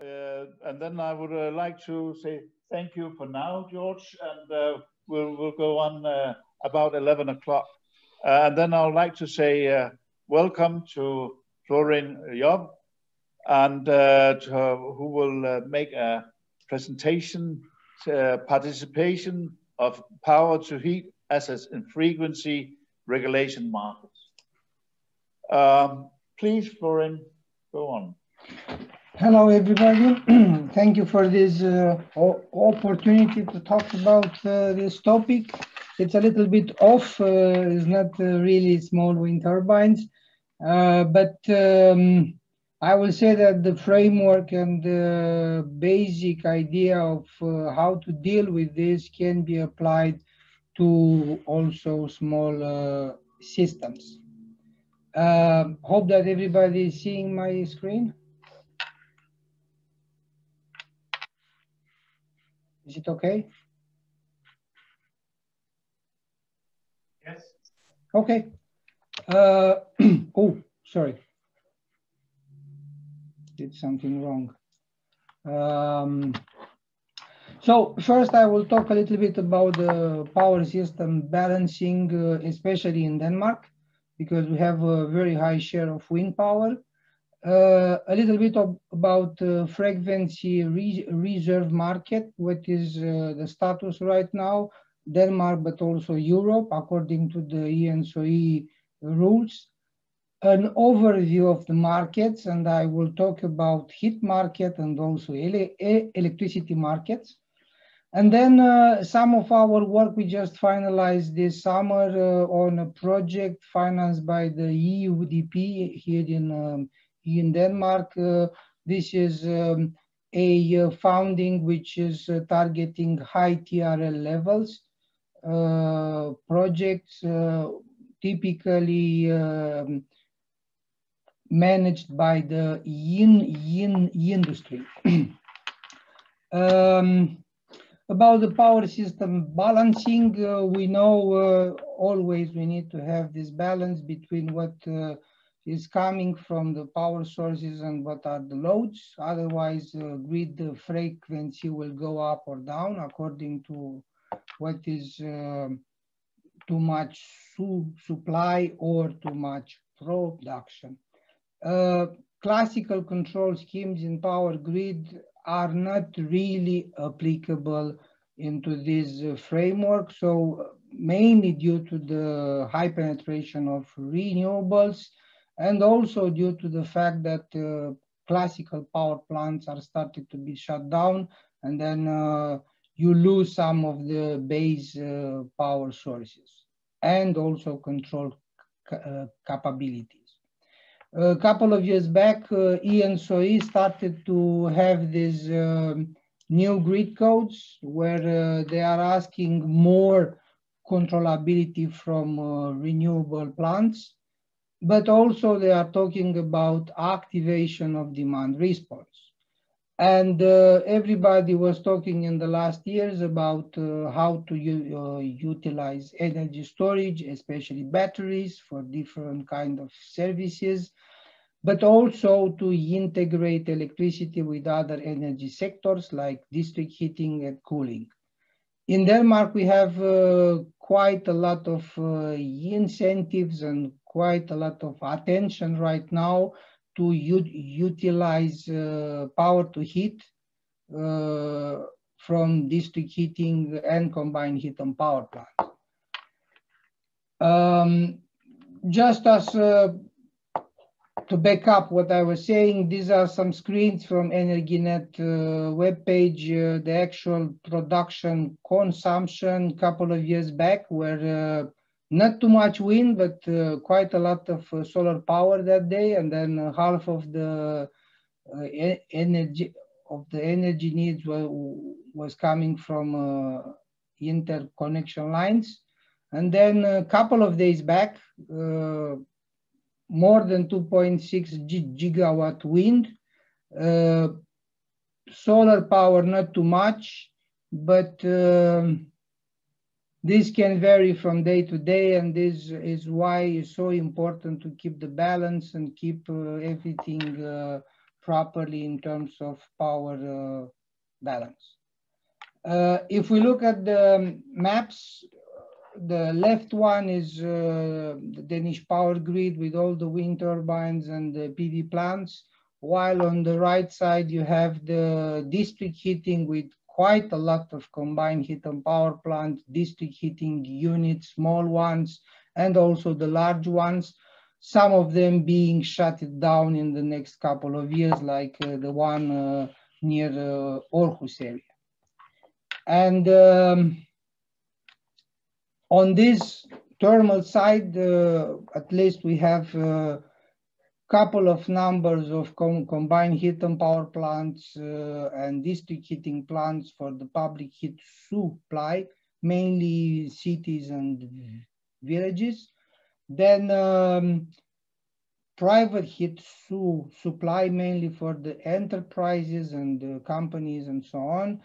Uh, and then I would uh, like to say thank you for now, George, and uh, we'll, we'll go on about 11 o'clock. And then I would like to say welcome to Florin Iov, and to, who will make a presentation, participation of power to heat assets in frequency regulation markets. Um, please, Florin, go on. Hello, everybody. Thank you for this uh, opportunity to talk about uh, this topic. It's a little bit off. Uh, it's not uh, really small wind turbines, uh, but um, I will say that the framework and the basic idea of uh, how to deal with this can be applied to also small systems. Hope that everybody is seeing my screen. Is it okay? Yes. Okay. Uh, oh, sorry. Did something wrong. Um, so first I will talk a little bit about the power system balancing, uh, especially in Denmark, because we have a very high share of wind power. Uh, a little bit of, about uh, frequency re reserve market, what is uh, the status right now, Denmark, but also Europe, according to the ENTSO-E rules. An overview of the markets, and I will talk about heat market and also ele electricity markets. And then uh, some of our work we just finalized this summer uh, on a project financed by the EUDP here in um, in Denmark. Uh, this is um, a funding which is uh, targeting high TRL levels. projects typically um, managed by the industry. um, about the power system balancing, uh, we know uh, always we need to have this balance between what uh, is coming from the power sources and what are the loads. Otherwise, uh, grid frequency will go up or down according to what is uh, too much su supply or too much production. Uh, classical control schemes in power grid are not really applicable into this uh, framework. So mainly due to the high penetration of renewables, and also due to the fact that uh, classical power plants are starting to be shut down and then uh, you lose some of the base uh, power sources and also control uh, capabilities. A couple of years back, uh, ENTSO-E started to have these um, new grid codes where uh, they are asking more controllability from renewable plants but also they are talking about activation of demand response. And uh, everybody was talking in the last years about uh, how to uh, utilize energy storage, especially batteries for different kind of services, but also to integrate electricity with other energy sectors like district heating and cooling. In Denmark, we have uh, quite a lot of uh, incentives and quite a lot of attention right now to utilize uh, power to heat uh, from district heating and combined heat and power plants. Um, just as uh, to back up what I was saying, these are some screens from Energinet uh, webpage, uh, the actual production consumption couple of years back where uh, not too much wind, but uh, quite a lot of uh, solar power that day, and then uh, half of the uh, energy of the energy needs was, was coming from uh, interconnection lines. And then a couple of days back, uh, more than 2.6 gigawatt wind, solar power not too much, but um, this can vary from day to day, and this is why it's so important to keep the balance and keep uh, everything uh, properly in terms of power uh, balance. Uh, if we look at the maps, the left one is uh, the Danish power grid with all the wind turbines and the PV plants, while on the right side you have the district heating with quite a lot of combined heat and power plants, district heating units, small ones, and also the large ones, some of them being shut down in the next couple of years, like uh, the one uh, near uh, Aarhus area. And um, on this thermal side, uh, at least we have uh, couple of numbers of com combined heat and power plants uh, and district heating plants for the public heat supply, mainly cities and villages. Then um, private heat su supply mainly for the enterprises and companies and so on.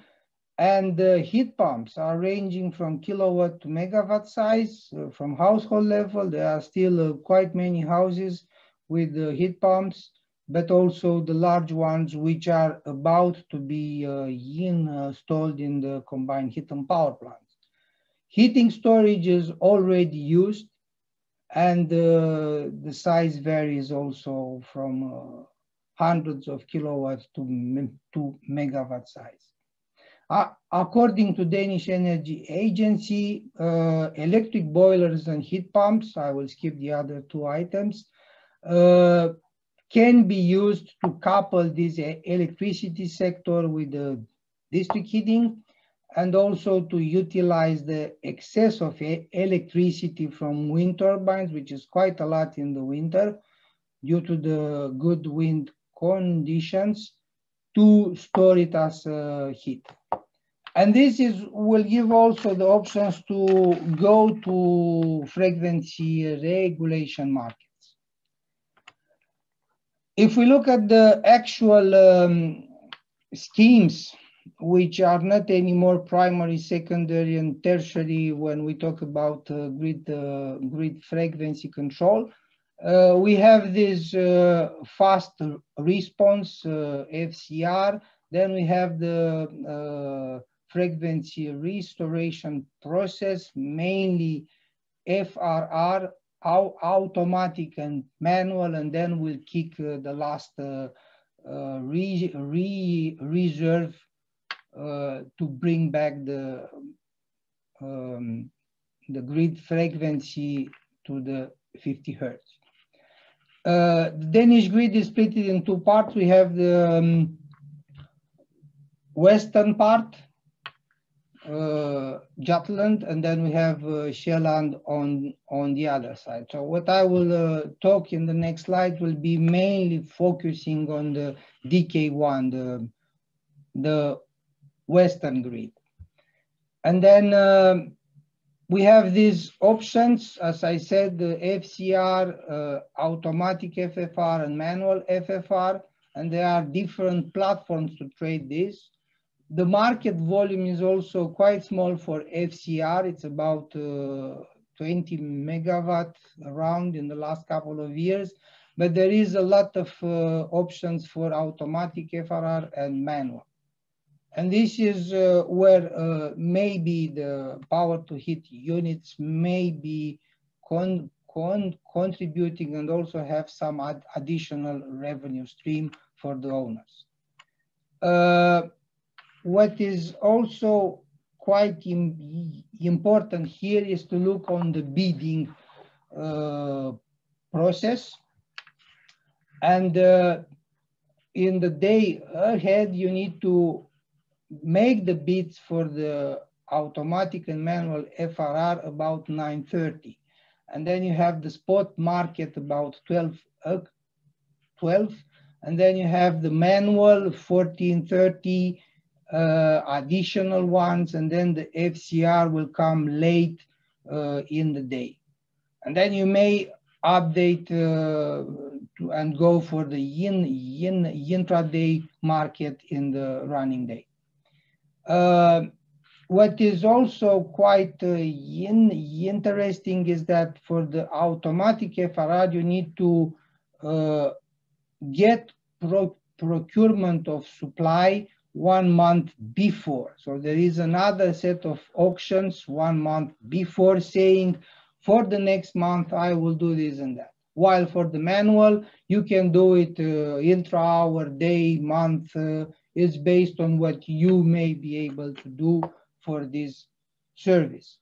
And the heat pumps are ranging from kilowatt to megawatt size uh, from household level. There are still uh, quite many houses with uh, heat pumps, but also the large ones which are about to be uh, installed in the combined heat and power plants. Heating storage is already used and uh, the size varies also from uh, hundreds of kilowatts to, me to megawatt size. Uh, according to Danish Energy Agency, uh, electric boilers and heat pumps, I will skip the other two items, uh, can be used to couple this electricity sector with the district heating and also to utilize the excess of electricity from wind turbines, which is quite a lot in the winter due to the good wind conditions to store it as uh, heat. And this is will give also the options to go to frequency regulation markets. If we look at the actual um, schemes which are not anymore primary, secondary, and tertiary when we talk about uh, grid, uh, grid frequency control. Uh, we have this uh, fast response, uh, FCR. Then we have the uh, frequency restoration process, mainly FRR, automatic and manual, and then we'll kick the last re, re, reserve uh, to bring back the um, the grid frequency to the 50 hertz. Uh, the Danish grid is split in two parts. We have the um, western part, uh, Jutland, and then we have uh, Sjælland on, on the other side. So what I will uh, talk in the next slide will be mainly focusing on the DK1, the, the Western grid. And then uh, we have these options, as I said, the FCR, uh, automatic FRR and manual FRR, and there are different platforms to trade this. The market volume is also quite small for FCR. It's about uh, 20 megawatt around in the last couple of years, but there is a lot of uh, options for automatic FRR and manual. And this is uh, where uh, maybe the power to heat units may be con con contributing and also have some ad additional revenue stream for the owners. Uh, what is also quite Im important here is to look on the bidding uh, process. And uh, in the day ahead, you need to make the bids for the automatic and manual FRR about 9.30. And then you have the spot market about 12, uh, 12 and then you have the manual 14.30 uh, additional ones, and then the FCR will come late uh, in the day. And then you may update uh, to, and go for the yin, yin, intraday market in the running day. Uh, what is also quite uh, in, interesting is that for the automatic FRR, you need to uh, get pro procurement of supply one month before. So there is another set of auctions one month before saying, for the next month, I will do this and that. While for the manual, you can do it uh, intra hour, day, month. Uh, it's based on what you may be able to do for this service.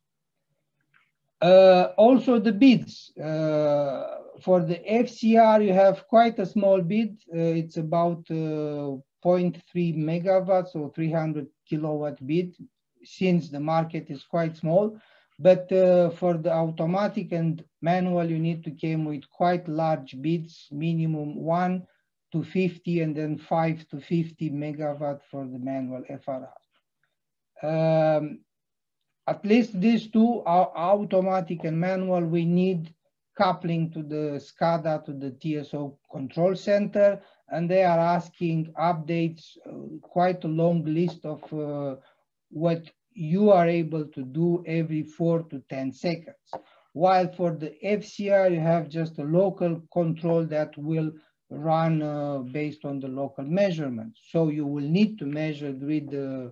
Uh, also the bids. Uh, for the FCR, you have quite a small bid. Uh, it's about uh, 0.3 megawatts or 300 kilowatt bid since the market is quite small. But uh, for the automatic and manual, you need to come with quite large bids, minimum one to 50 and then five to 50 megawatt for the manual FRR. Um, at least these two are automatic and manual. We need coupling to the SCADA, to the TSO control center, and they are asking updates, uh, quite a long list of uh, what you are able to do every four to 10 seconds. While for the FCR, you have just a local control that will run uh, based on the local measurement. So you will need to measure grid, uh,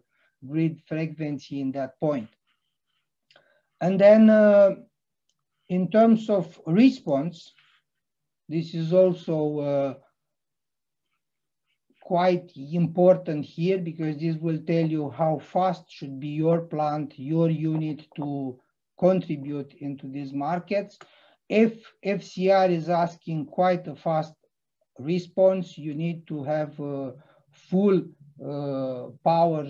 grid frequency in that point. And then uh, in terms of response, this is also uh, quite important here because this will tell you how fast should be your plant, your unit to contribute into these markets. If FCR is asking quite a fast response, you need to have uh, full uh, power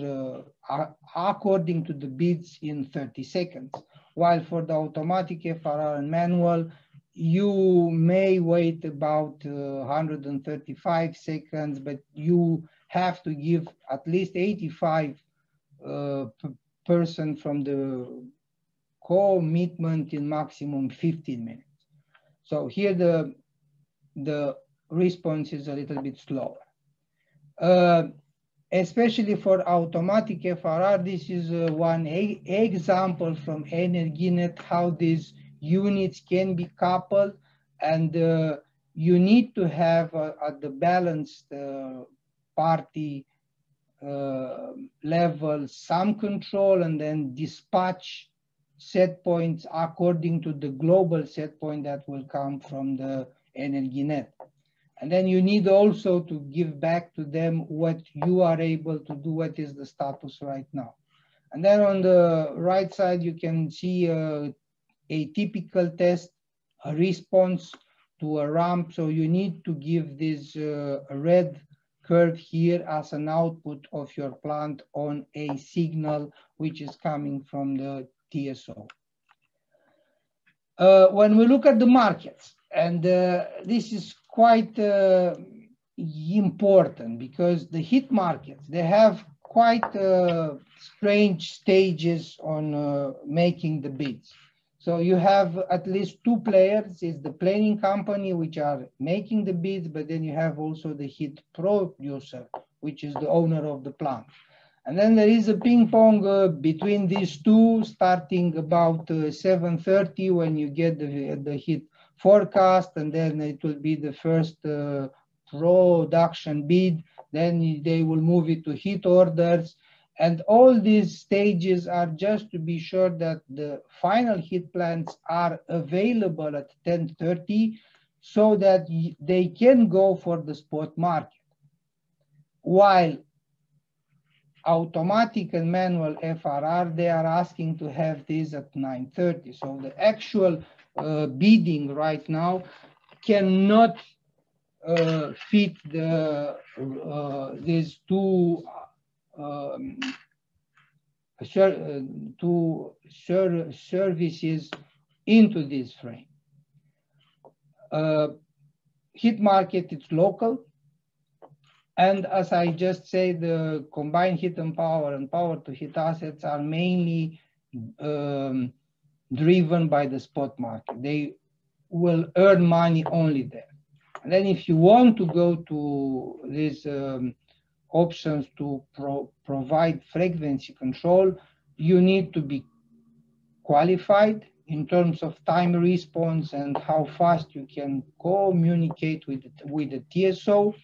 uh, according to the bids in 30 seconds. While for the automatic FRR and manual, you may wait about uh, 135 seconds, but you have to give at least 85 uh, percent from the commitment in maximum 15 minutes. So here the, the response is a little bit slower. Uh, especially for automatic FRR, this is uh, one example from Energinet how this units can be coupled and uh, you need to have uh, at the balanced uh, party uh, level some control and then dispatch set points according to the global set point that will come from the Energinet. And then you need also to give back to them what you are able to do, what is the status right now. And then on the right side, you can see uh, a typical test, a response to a ramp. So you need to give this uh, red curve here as an output of your plant on a signal which is coming from the TSO. Uh, when we look at the markets, and uh, this is quite uh, important because the heat markets, they have quite uh, strange stages on uh, making the bids. So you have at least two players, is the planning company, which are making the bids, but then you have also the heat producer, which is the owner of the plant. And then there is a ping pong uh, between these two, starting about uh, 7.30 when you get the, the heat forecast, and then it will be the first uh, production bid. Then they will move it to heat orders. And all these stages are just to be sure that the final heat plants are available at 1030 so that they can go for the spot market. While automatic and manual FRR, they are asking to have this at 930. So the actual uh, bidding right now cannot uh, fit the, uh, these two um, ser to ser services into this frame. Uh, heat market, it's local. And as I just said, the combined heat and power and power to heat assets are mainly um, driven by the spot market. They will earn money only there. And then if you want to go to this um, options to pro provide frequency control, you need to be qualified in terms of time response and how fast you can communicate with, with the TSO.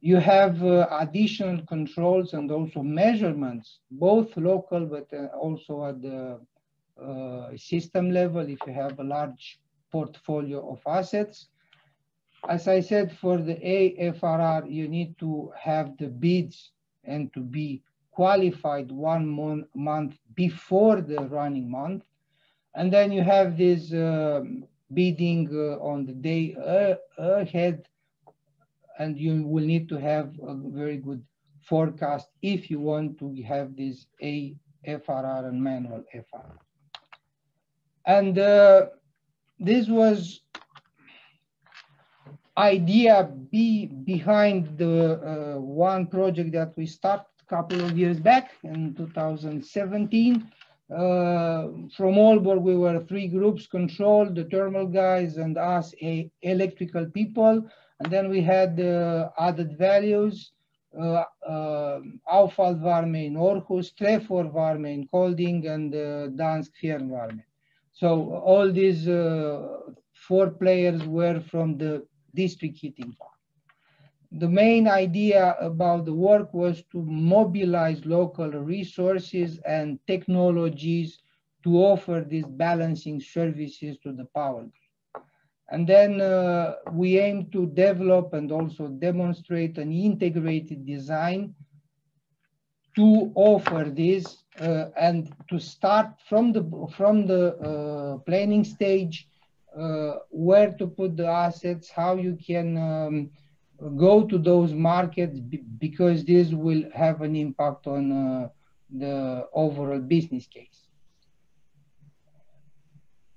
you have uh, additional controls and also measurements, both local but uh, also at the uh, system level if you have a large portfolio of assets. As I said, for the AFRR, you need to have the bids and to be qualified one mon month before the running month. And then you have this um, bidding uh, on the day uh, ahead and you will need to have a very good forecast if you want to have this AFRR and manual FRR. And uh, this was idea be behind the uh, one project that we started a couple of years back in 2017. Uh, from Aalborg, we were three groups controlled, the thermal guys and us a electrical people. And then we had uh, added values, uh, uh, AffaldVarme in Aarhus, Trefor in Kolding, and uh, Dansk Fjernvarme. So all these uh, four players were from the district heating. The main idea about the work was to mobilize local resources and technologies to offer these balancing services to the power grid. And then uh, we aim to develop and also demonstrate an integrated design to offer this uh, and to start from the from the uh, planning stage where to put the assets how you can um, go to those markets because this will have an impact on uh, the overall business case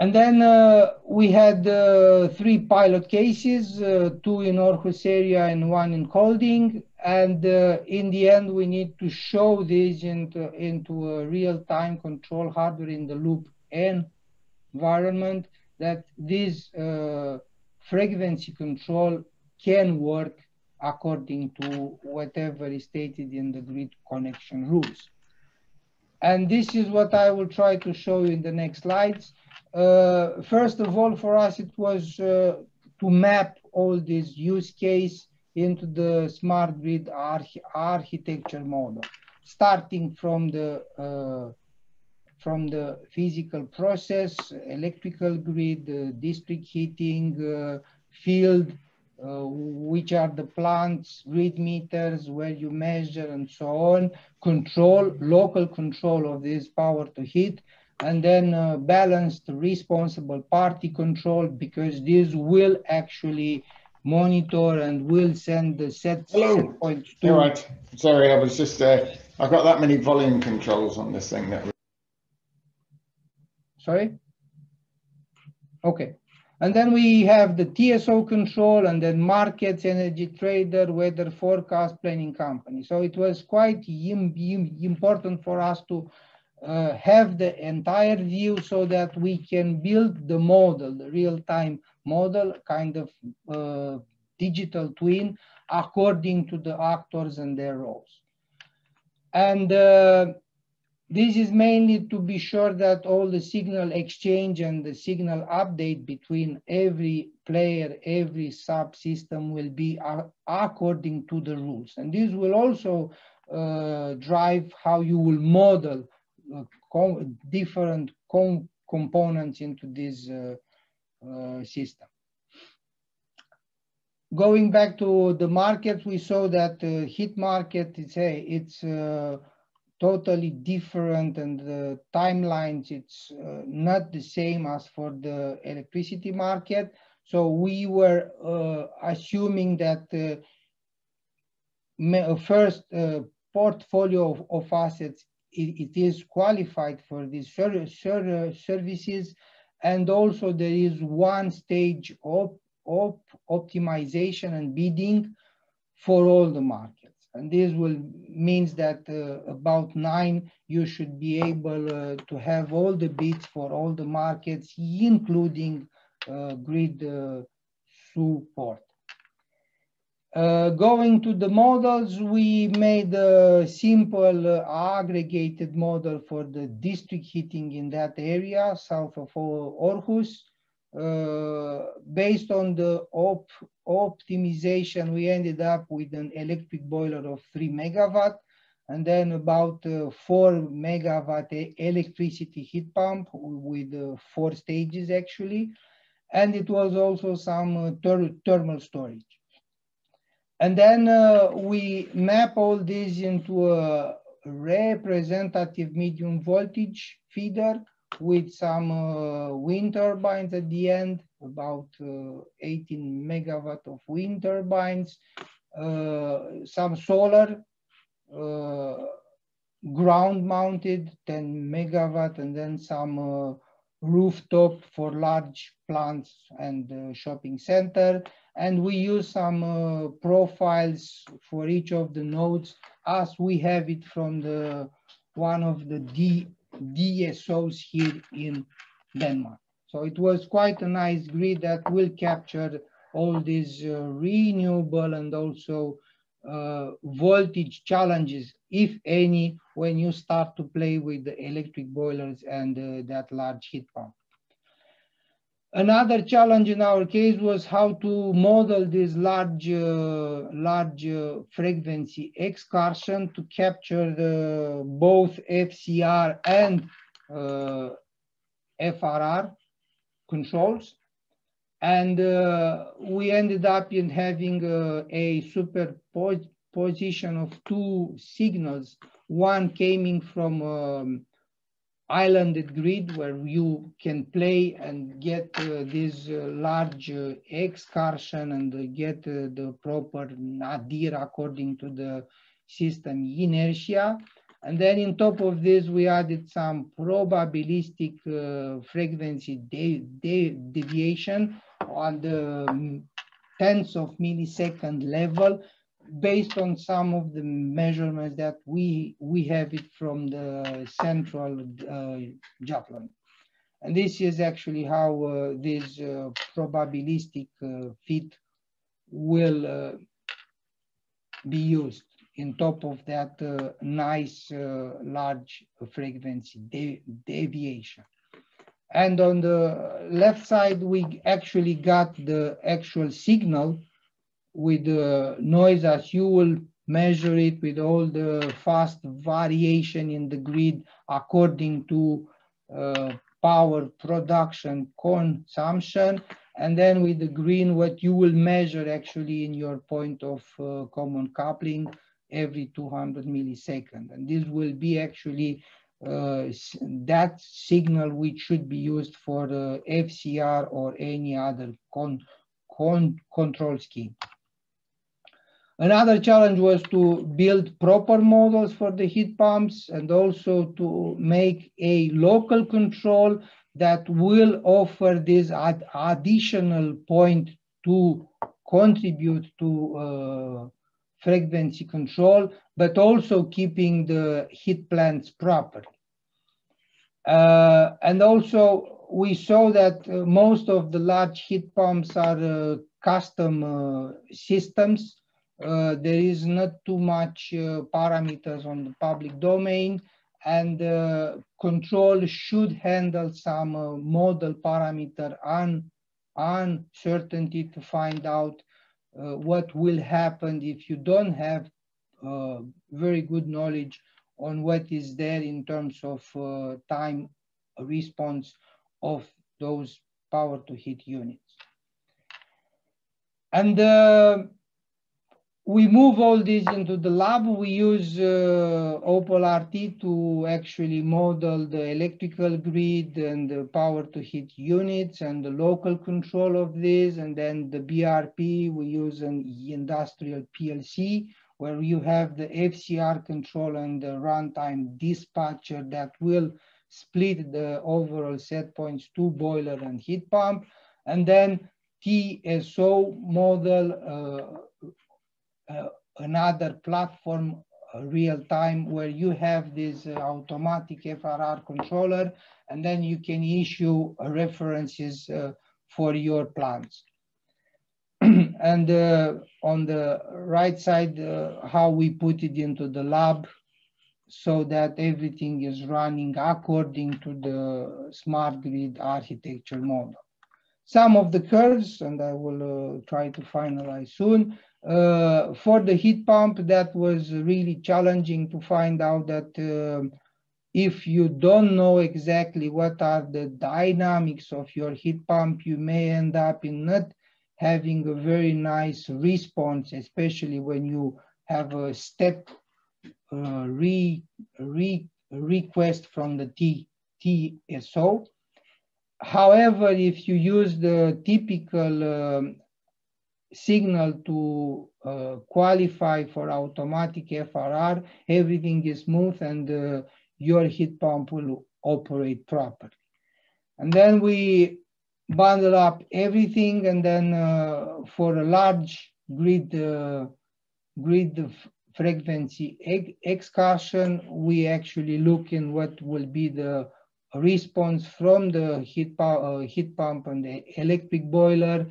and then uh, we had uh, three pilot cases, uh, two in Aarhus area and one in Kolding. And uh, in the end, we need to show this into, into a real-time control hardware in the loop environment that this uh, frequency control can work according to whatever is stated in the grid connection rules. And this is what I will try to show you in the next slides. Uh, first of all, for us, it was uh, to map all these use case into the smart grid arch architecture model, starting from the uh, from the physical process, electrical grid, uh, district heating, uh, field, uh, which are the plants, grid meters, where you measure and so on, control, local control of this power to heat, and then uh, balanced responsible party control because this will actually monitor and will send the set, Hello. set points to. All right. Sorry, I was just, uh, I've got that many volume controls on this thing that. Sorry? Okay. And then we have the TSO control and then markets, energy trader, weather forecast, planning company. So it was quite important for us to uh, have the entire view so that we can build the model, the real-time model, kind of uh, digital twin, according to the actors and their roles. And uh, this is mainly to be sure that all the signal exchange and the signal update between every player, every subsystem will be according to the rules. And this will also uh, drive how you will model com different com components into this uh, uh, system. Going back to the market, we saw that the heat market, it's, a, it's uh, totally different and the timelines, it's uh, not the same as for the electricity market. So we were uh, assuming that uh, first portfolio of, of assets it, it is qualified for these ser ser services. And also there is one stage of, of optimization and bidding for all the markets. And this will means that uh, about nine, you should be able uh, to have all the bids for all the markets, including uh, grid support. Uh, going to the models, we made a simple uh, aggregated model for the district heating in that area, south of Aarhus. Uh, based on the op optimization, we ended up with an electric boiler of three megawatt and then about uh, four megawatt electricity heat pump with uh, four stages actually. And it was also some uh, ther thermal storage. And then uh, we map all this into a representative medium voltage feeder with some uh, wind turbines at the end, about uh, 18 megawatt of wind turbines, uh, some solar, uh, ground mounted 10 megawatt, and then some uh, rooftop for large plants and uh, shopping center. And we use some profiles for each of the nodes as we have it from the one of the D DSOs here in Denmark. So it was quite a nice grid that will capture all these uh, renewable and also uh, voltage challenges, if any, when you start to play with the electric boilers and uh, that large heat pump. Another challenge in our case was how to model this large, uh, large uh, frequency excursion to capture the, both FCR and uh, FRR controls. And uh, we ended up in having uh, a superposition of two signals, one coming from um, islanded grid where you can play and get uh, this uh, large uh, excursion and get uh, the proper nadir according to the system inertia. And then in top of this, we added some probabilistic uh, frequency de de deviation on the um, tenths of millisecond level based on some of the measurements that we we have it from the central uh, Jutland. And this is actually how uh, this uh, probabilistic uh, fit will uh, be used in top of that uh, nice large frequency de deviation. And on the left side, we actually got the actual signal with the noise as you will measure it with all the fast variation in the grid according to uh, power production consumption. And then with the green, what you will measure actually in your point of uh, common coupling every 200 milliseconds And this will be actually uh, that signal which should be used for the FCR or any other con con control scheme. Another challenge was to build proper models for the heat pumps and also to make a local control that will offer this ad additional point to contribute to uh, frequency control, but also keeping the heat plants proper. Uh, and also we saw that uh, most of the large heat pumps are uh, custom uh, systems uh, there is not too much uh, parameters on the public domain and uh, control should handle some uh, model parameter un uncertainty to find out uh, what will happen if you don't have very good knowledge on what is there in terms of time response of those power to heat units. And we move all this into the lab. We use uh, Opal RT to actually model the electrical grid and the power to heat units and the local control of this. And then the BRP, we use an industrial PLC where you have the FCR control and the runtime dispatcher that will split the overall set points to boiler and heat pump. And then TSO model uh, another platform uh, real time where you have this uh, automatic FRR controller and then you can issue references for your plants. and uh, on the right side, uh, how we put it into the lab so that everything is running according to the smart grid architecture model. some of the curves, and I will uh, try to finalize soon. Uh, for the heat pump, that was really challenging to find out that uh, if you don't know exactly what are the dynamics of your heat pump, you may end up in not having a very nice response, especially when you have a step uh, re, re, request from the T, TSO. However, if you use the typical um, signal to uh, qualify for automatic FRR, everything is smooth and uh, your heat pump will operate properly. And then we bundle up everything and then uh, for a large grid, uh, grid frequency excursion, we actually look in what will be the response from the heat, uh, heat pump and the electric boiler.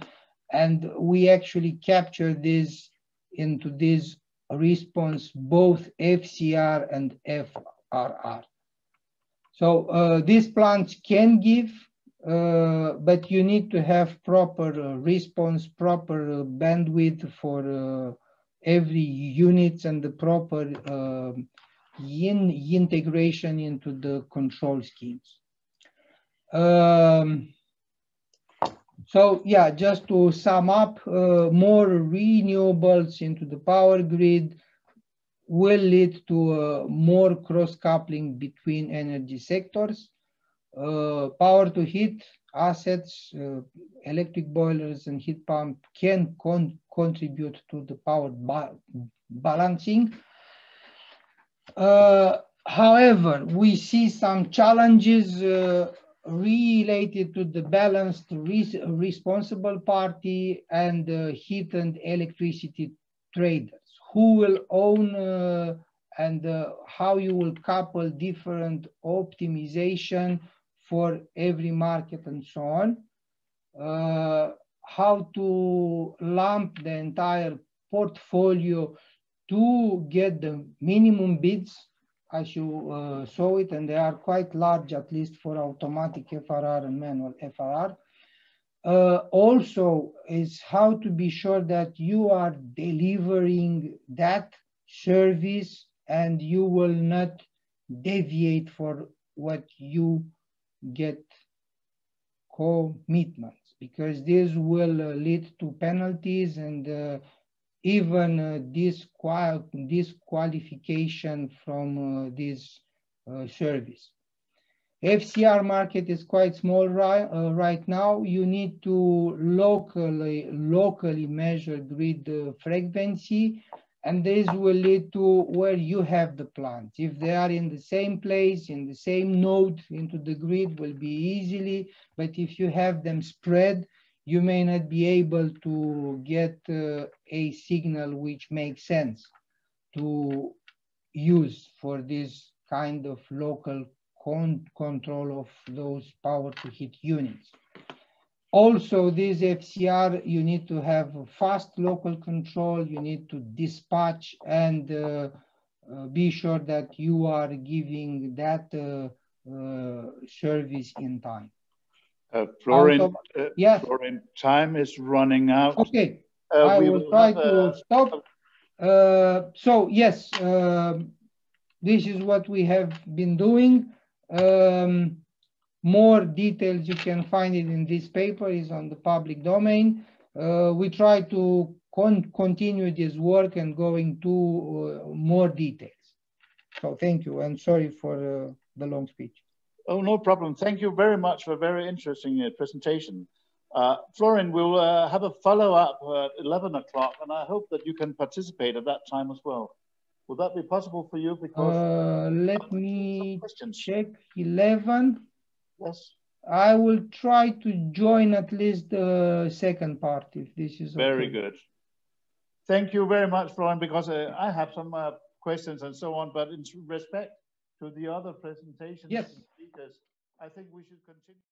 And we actually capture this into this response, both FCR and FRR. So uh, these plants can give, uh, but you need to have proper response, proper bandwidth for uh, every unit and the proper um, in integration into the control schemes. Um, so yeah, just to sum up, uh, more renewables into the power grid will lead to uh, more cross-coupling between energy sectors. Uh, power to heat assets, uh, electric boilers and heat pump can con contribute to the power ba balancing. Uh, however, we see some challenges uh, related to the balanced res responsible party and uh, heat and electricity traders. Who will own uh, and uh, how you will couple different optimization for every market and so on. Uh, how to lump the entire portfolio to get the minimum bids as you uh, saw it, and they are quite large, at least for automatic FRR and manual FRR. Uh, also is how to be sure that you are delivering that service and you will not deviate for what you get commitments because this will uh, lead to penalties and uh, even uh, disqual disqualification from uh, this uh, service. FCR market is quite small right, uh, right now. You need to locally, locally measure grid uh, frequency and this will lead to where you have the plants. If they are in the same place, in the same node into the grid will be easily, but if you have them spread, you may not be able to get uh, a signal which makes sense to use for this kind of local con control of those power to heat units. Also, this FCR, you need to have fast local control, you need to dispatch and uh, uh, be sure that you are giving that uh, uh service in time. Uh, Florin, of, uh, time is running out. Okay, I will, will try to stop. so yes, um, this is what we have been doing. Um, more details, you can find it in this paper, is on the public domain. Uh, we try to con continue this work and go into uh, more details. So thank you, and sorry for uh, the long speech. Oh, no problem. Thank you very much for a very interesting uh, presentation. Uh, Florin, we'll uh, have a follow-up at 11 o'clock, and I hope that you can participate at that time as well. Would that be possible for you? Because uh, let me check 11. Yes. I will try to join at least the second part if this is Very okay. good. Thank you very much, Florin, because uh, I have some uh, questions and so on, but in respect to the other presentations yes. speakers, I think we should continue.